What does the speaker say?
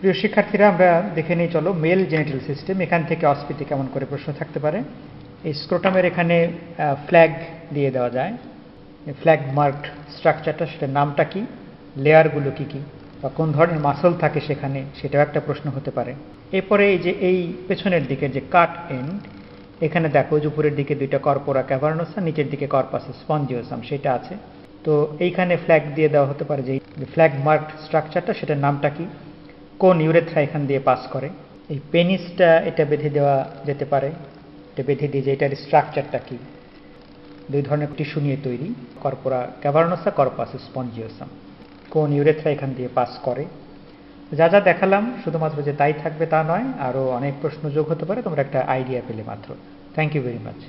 প্রিয় শিক্ষার্থীরা, আমরা দেখে নিই, চলো, মেল জেনিটাল সিস্টেম, এখান থেকে অস্পিতে কেমন করে প্রশ্ন থাকতে পারে। এই স্ক্রোটামের এখানে ফ্ল্যাগ দিয়ে দেওয়া যায়। ফ্ল্যাগ মার্কড স্ট্রাকচারটা সেটার নামটা কি? লেয়ারগুলো কি কি? বা কোন ধরনের মাসল থাকে সেখানে? সেটাও একটা প্রশ্ন হতে পারে। এরপরে এই যে, এই পেছনের দিকে যে কাট এন্ড এখানে দেখো যে উপরের দিকে দুইটা কর্পোরা ক্যাভার্নোসা নিচের দিকে কর্পাস স্পঞ্জিওসাম সেটা আছে। তো এইখানে ফ্ল্যাগ দিয়ে দেওয়া হতে পারে যে ফ্ল্যাগ মার্কড স্ট্রাকচারটা সেটার নামটা কি? কোন ইউরেথ্রা এখান দিয়ে পাস করে? এই পেনিসটা এটা বেঁধে দেওয়া যেতে পারে। এটা বেঁধে দিয়ে যে এটার স্ট্রাকচারটা কি? দুই ধরনের টিস্যু নিয়ে তৈরি। কর্পোরা ক্যাভার্নোসা কর্পাস স্পঞ্জিওসাম কোন ইউরেথ্রা এখান দিয়ে পাস করে? যা যা দেখালাম, শুধুমাত্র যে তাই থাকবে তা নয়, আরও অনেক প্রশ্ন যোগ হতে পারে, তোমরা একটা আইডিয়া পেলে মাত্র। Thank you very much